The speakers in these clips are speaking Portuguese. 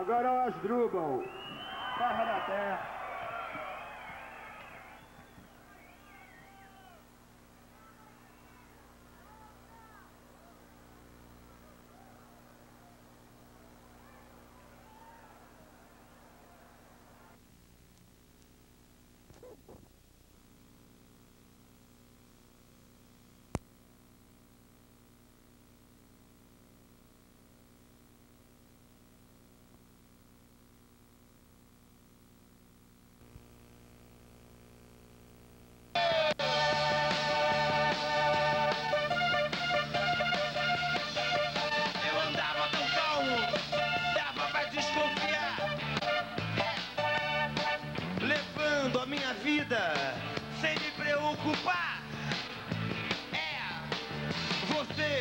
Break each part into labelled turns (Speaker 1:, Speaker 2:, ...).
Speaker 1: Agora Asdrubal, Barra da Terra.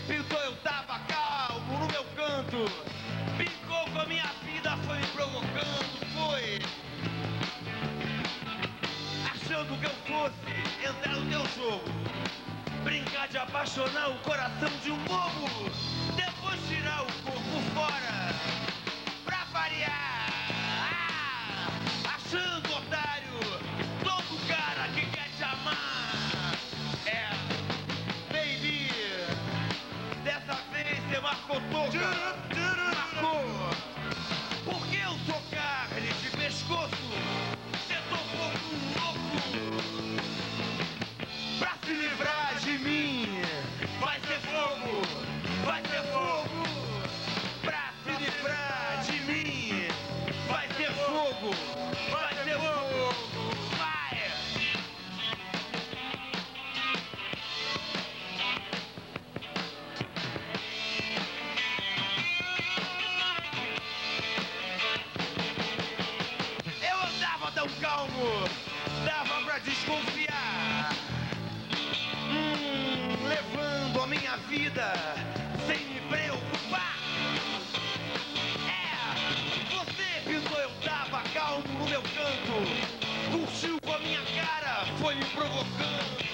Speaker 2: Pintou, eu tava calmo no meu canto. Brincou com a minha vida, foi me provocando, foi. Achando que eu fosse entrar no teu jogo. Brincar de apaixonar o coração de um bobo Depois tirar o corpo fora Dava pra desconfiar Hum, levando a minha vida sem me preocupar. É, você pintou, eu tava calmo no meu canto. Curtiu com a minha cara, foi me provocando,